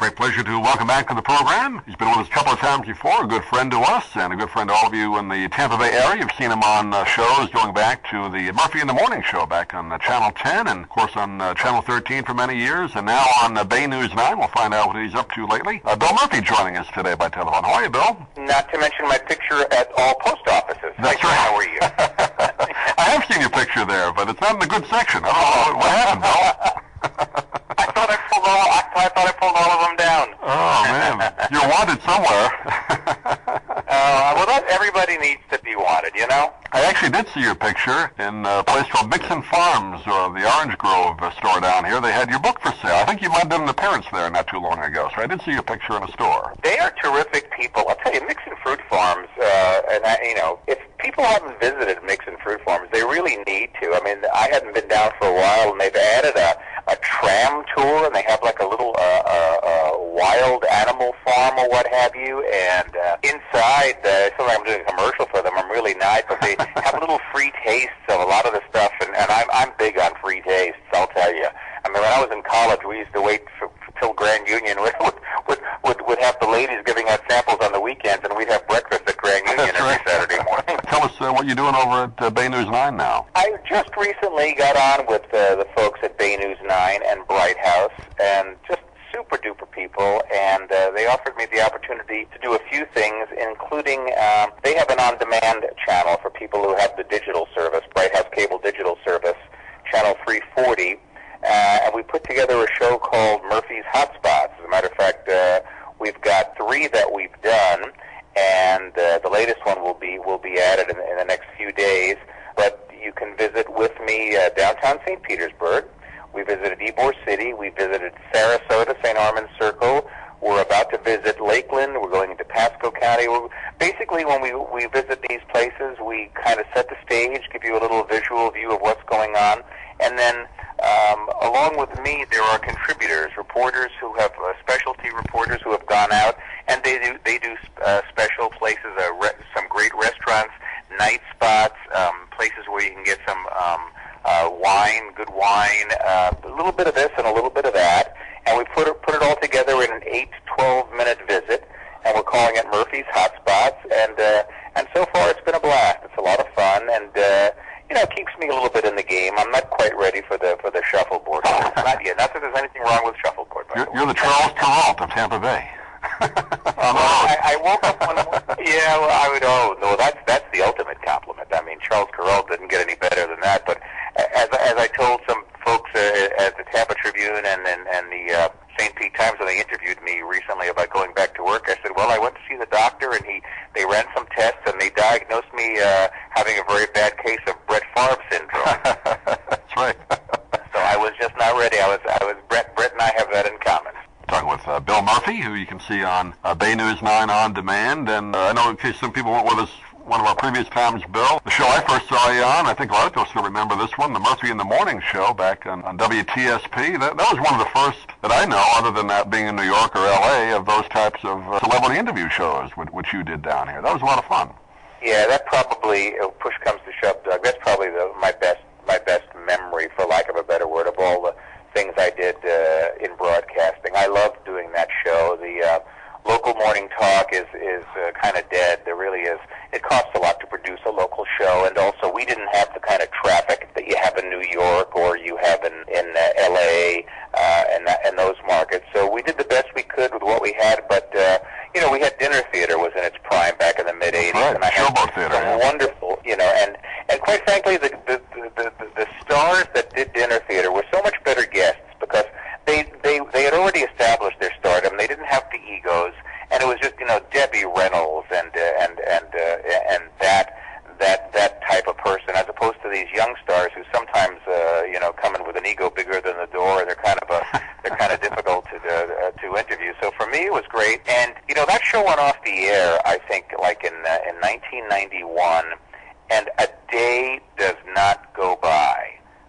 Great pleasure to welcome back to the program. He's been with us a couple of times before, a good friend to us and a good friend to all of you in the Tampa Bay area. You've seen him on uh, shows going back to the Murphy in the Morning show back on uh, Channel 10 and, of course, on uh, Channel 13 for many years. And now on uh, Bay News 9, we'll find out what he's up to lately. Uh, Bill Murphy joining us today by telephone. How are you, Bill? Not to mention my picture at all post offices. That's right. How are you? I have seen your picture there, but it's not in the good section. I don't know what, what happened, Bill. I thought I pulled all. I, I thought I pulled all of them down. Oh, man. You're wanted somewhere. Uh, well, that everybody needs to be wanted, you know. I actually did see your picture in a place called Mixon Farms, or the Orange Grove uh, store down here. They had your book for sale. I think you might have done an appearance there not too long ago, so I did see your picture in a store. They are terrific people. I'll tell you, Mixon Fruit Farms, uh, and I, you know, if people haven't visited Mixon Fruit Farms, they really need to. I mean, I hadn't been down for a while, and they've added a, a tram tour, and they have like a little uh, uh, uh, wild animal farm or what have you. And uh, inside, uh, so I'm doing a commercial for them. I'm really nice, but they have little free tastes of a lot of the stuff, and, and I'm I'm big on free tastes. I'll tell you. I mean, when I was in college, we used to wait for, till Grand Union would, would would would have the ladies giving out samples on the weekends, and we'd have breakfast at Grand Union That's every right. Saturday morning. Tell us uh, what you're doing over at uh, Bay News 9 now. I just recently got on with uh, the folks at Bay News 9 and Bright House, and just super duper people, and uh, they offered me the opportunity to do a few things, including um, they have an on-demand channel for people who have the digital service, Bright House Cable Digital Service, channel 340, uh, and we put together a show called Murphy's Hotspots. As a matter of fact, uh, we've got three that we've done, and uh, the latest one will be will be added in, in the next few days. But you can me uh, downtown St. Petersburg. We visited Ybor City. We visited Sarasota, St. Armand Circle. We're about to visit Lakeland. We're going into Pasco County. We're, basically, when we we visit these places, we kind of set the stage, give you a little visual view of what's going on, and then um, along with me, there are contributors, reporters who have uh, specialty reporters who have gone out, and they do they do uh, special places, uh, re- some great restaurants, night spots, um, places where you can get some um, uh, wine, good wine, uh, a little bit of this and a little bit of that, and we put it put it all together in an eight to twelve minute visit, and we're calling it Murphy's Hotspots, and uh, and so far it's been a blast. It's a lot of fun, and uh, you know, it keeps me a little bit in the game. I'm not quite ready for the for the shuffleboard. not yet. Not that there's anything wrong with shuffleboard. By You're, the way. you're the Charles Kuralt of Tampa Bay. On the Well, road. I, I woke up one morning. Yeah, well, No, that's that's the ultimate compliment. I mean, Charles Kuralt didn't get any better than that. But as as I told some folks uh, at the Tampa Tribune and and, and the uh, St. Pete Times when they interviewed me recently about going back to work, I said, well, I went to see the doctor and he they ran some tests and they diagnosed me uh, having a very bad case Brett Favre syndrome. That's right. so I was just not ready. I was I was Brett Brett and I have that in common. Talking with uh, Bill Murphy, who you can see on uh, Bay News 9 on demand. And uh, I know in case some people weren't with us one of our previous times, Bill, the show I first saw you on, I think a lot of people still remember this one, the Murphy in the Morning show back on, on WTSP. That, that was one of the first that I know, other than that being in New York or L.A., of those types of uh, celebrity interview shows, which, which you did down here. That was a lot of fun. Yeah, that probably uh, push comes to shove, Doug. That's probably the, my best my best memory, for lack of a better word, of all the things I did uh, in broadcasting. I loved doing that show. The uh, local morning is is uh, kind of dead. There really is. It costs a lot to produce a local show, and also we didn't have the kind of traffic that you have in New York or you have in in uh, L.A. Uh, and that, and those markets. So we did the best we could with what we had, but. Uh, you know, we had dinner theater was in its prime back in the mid '80s, Right, and I had Showboat Theater, some yeah. wonderful, you know, and and quite frankly, the, the the the stars that did dinner theater were so much better guests because they they they had already established their stardom. They didn't have the egos, and it was just you know Debbie Reynolds and uh, and and uh, and that that that type of person, as opposed to these young stars who sometimes uh, you know come in with an ego bigger than the door. They're kind of a they're kind of difficult to uh, to interview. So for me, it was great, and you know that show went off the air. I think like in uh, in 1991, and a day does not go by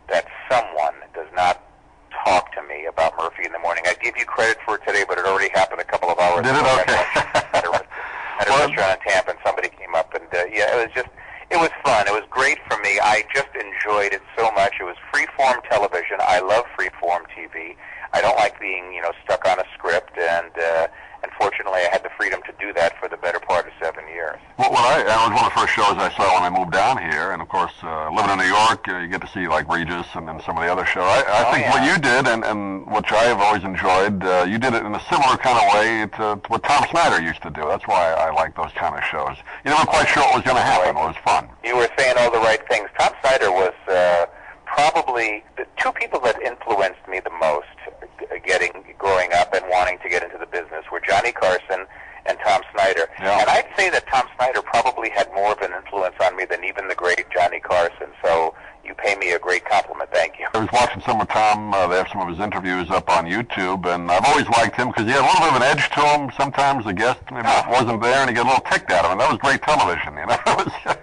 that someone does not talk to me about Murphy in the morning. I give you credit for it today, but it already happened a couple of hours Did it? Okay. at a, at a Well- restaurant in Tampa, and somebody came up, and uh, yeah, it was just. It was fun. It was great for me. I just enjoyed it so much. It was freeform television. I love freeform TV. I don't like being, you know, stuck on a script, and and uh, unfortunately, I had the freedom to do that for the better part of seven years. Well, well I, that was one of the first shows I saw when I moved down here, and of course, uh, living in New York, uh, you get to see like Regis and then some of the other shows. I, I Oh, think yeah. what you did, and, and which I have always enjoyed, uh, you did it in a similar kind of way to, to what Tom Snyder used to do. That's why I like those kind of shows. You never quite sure what was going to happen. It was fun. You were saying all the right things. Tom Snyder was uh, probably the two people that influenced me the most, getting growing up and wanting to get into the business, were Johnny Carson and Tom Snyder. Yeah. And I'd say that Tom Snyder probably had more of an influence on me than even the great Johnny Carson. So you pay me a great compliment. Thank you. I was watching some of Tom. Uh, they have some of his interviews up on YouTube, and I've always liked him because he had a little bit of an edge to him. Sometimes the guest maybe wasn't there, and he got a little ticked at him, and that was great television. You know, It was-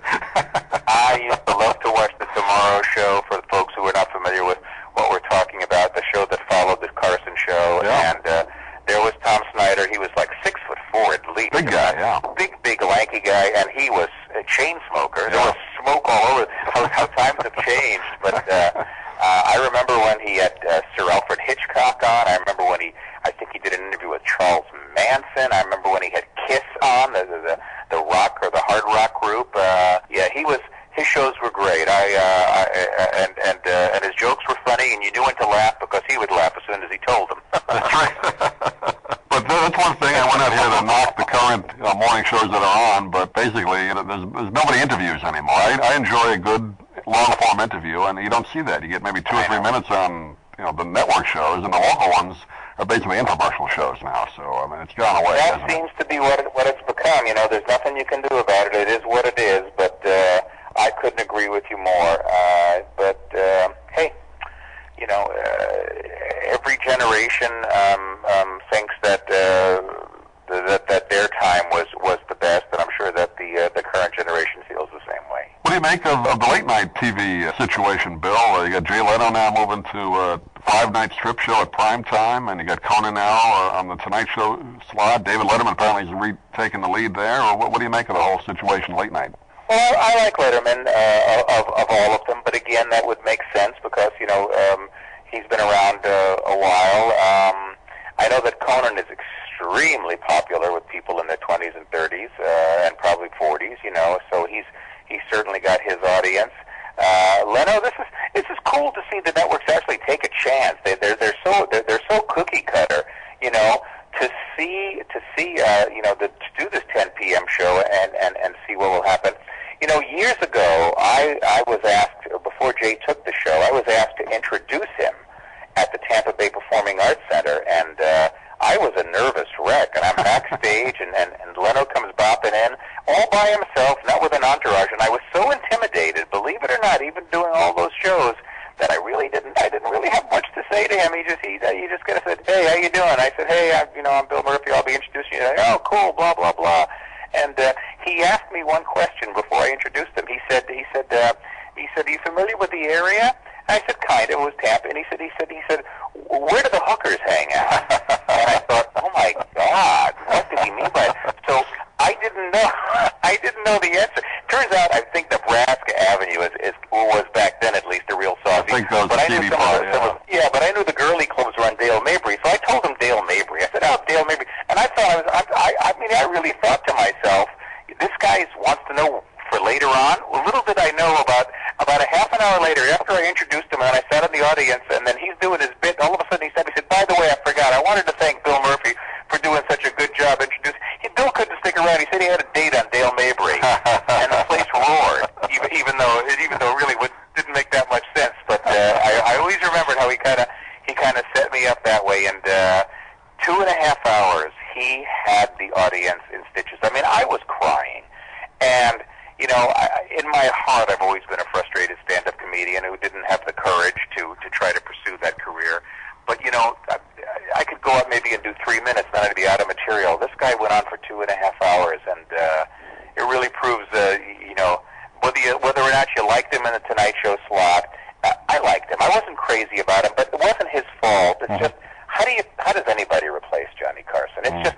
I used to love to watch the Tomorrow Show. For the folks who are not familiar with what we're talking about, the show that followed the Carson Show, Yeah. and uh, there was Tom Snyder. He was like six foot four at least. Big guy, yeah. Big, big, lanky guy, and he was a chain smoker. There Yeah. was smoke all over. How, how times have changed, but. Uh, uh, I remember when he had uh, Sir Alfred Hitchcock on. I remember when he, I think he did an interview with Charles Manson. I remember when he had Kiss on, the the, the, rock or the hard rock group. Uh, yeah, he was. His shows were great. I, uh, I and and uh, and his jokes were funny, and you knew when to laugh because he would laugh as soon as he told them. That's right. but that's one thing. I went out here to knock the current uh, morning shows that are on, but basically, you know, there's, there's nobody interviews anymore. I, I enjoy a good long form interview, and you don't see that. You get maybe two or three minutes on you know the network shows, and the local ones are basically infomercial shows now. So I mean, it's gone away. that hasn't it? seems to be what it, what it's become. You know, there's nothing you can do about it. It is what it is. But uh, I couldn't agree with you more. Uh, but uh, hey, you know, uh, every generation um, um, thinks that uh, that that their time was was the best, and I'm sure that the uh, the current generation feels the same way. What do you make of, of the late night TV situation, Bill? Uh, you got Jay Leno now moving to uh, five night strip show at prime time, and you got Conan now uh, on the Tonight Show slot. David Letterman apparently is re- taking the lead there. Or what, what do you make of the whole situation late night? Well, I like Letterman uh, of of all of them, but again, that would make sense because you know um, he's been around uh, a while. Um, I know that Conan is extremely popular with people in their 20s and 30s uh, and probably 40s. You know, so he's he's certainly got his audience. Uh, Leno, this is this is cool to see the networks actually take a chance. They they're they're so they're, they're so cookie cutter. You know, to see to see uh, you know the, to do this 10 p.m. show and, and and see what will happen. You know, years ago, I I was asked before Jay took the show, I was asked to introduce him at the Tampa Bay Performing Arts Center, and uh, I was a nervous wreck. And I'm backstage, and, and and Leno comes bopping in all by himself, not with an entourage, and I was so intimidated, believe it or not, even doing all those shows. That I really didn't. I didn't really have much to say to him. He just he he just kind of said, "Hey, how you doing?" I said, "Hey, I, you know, I'm Bill Murphy. I'll be introducing you." Oh, cool. Blah blah blah. And uh, he asked me one question before I introduced him. He said, he said, uh, he said, "Are you familiar with the area?" I said, "Kind of." It was Tampa, and he said, he said, he said, "Where do the hookers hang out?" and I thought, "Oh my God, what did he mean by?" It? So I didn't know. I didn't know the answer. Turns out, I think Nebraska Avenue is, is was back then at least a real saucy. I think that was but I knew some part, of the, some yeah. of, yeah, but I knew the girly clubs were on Dale Mabry, so I told him Dale Mabry. I said, "Oh, Dale Mabry," and I thought I was. I, I, I mean, I really thought to myself, this guy wants to know for later on. Well, little did I know about about a half an hour later, after I introduced him, and I sat in the audience, and then he's doing his bit. All of a sudden, he said, "He said, by the way, I forgot. I wanted to thank Bill Murphy for doing such a good job introducing." He, Bill couldn't stick around. He said he had a date on Dale Mabry, and the place roared, even, even though even though it really would, didn't make that much sense. But uh, I, I always remembered how he kind of he kind of set me up that way, and uh, two and a half hours he had the audience in stitches. I mean, I was crying, and you know, I, I- in my heart, I've always been a frustrated stand-up comedian who didn't have the courage to to try to pursue that career. But you know, I, I could go out maybe and do three minutes, then I'd be out of material. This guy went on for two and a half hours, and uh, it really proves, uh, you know, whether you, whether or not you liked him in the Tonight Show slot. I, I liked him. I wasn't crazy about him, but it wasn't his fault. It's uh-huh. just how do you how does anybody replace Johnny Carson? It's uh-huh. just impossible.